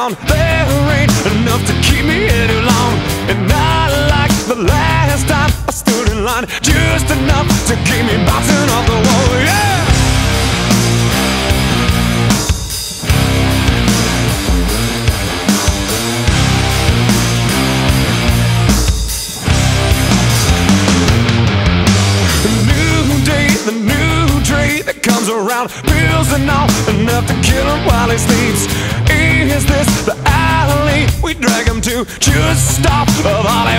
down. There ain't enough to keep me any long. And not like the last time I stood in line, just enough to keep me bouncing off the wall. Yeah. around Pills and all, enough to kill him while he sleeps just stop of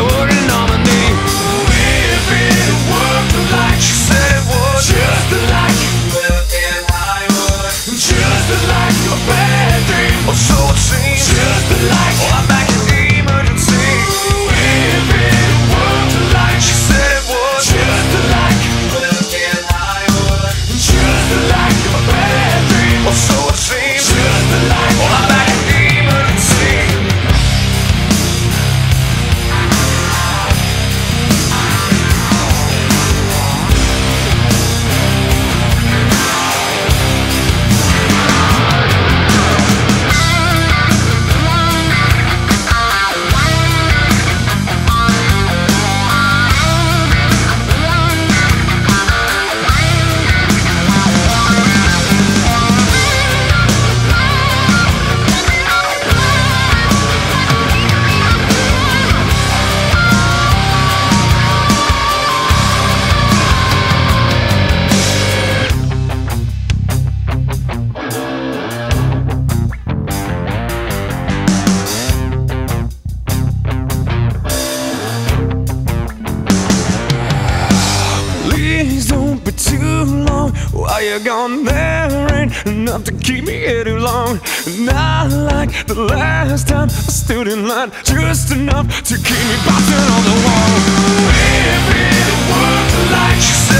Be too long while you're gone. There ain't enough to keep me here too long. Not like the last time I stood in line, just enough to keep me bouncing on the wall. If it worked like she